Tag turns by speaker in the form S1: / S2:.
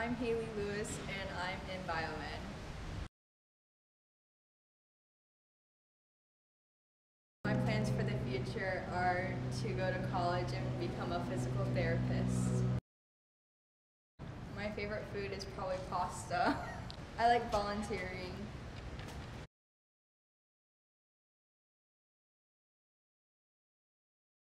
S1: I'm Haley Lewis and I'm in Biomed. My plans for the future are to go to college and become a physical therapist. My favorite food is probably pasta. I like volunteering.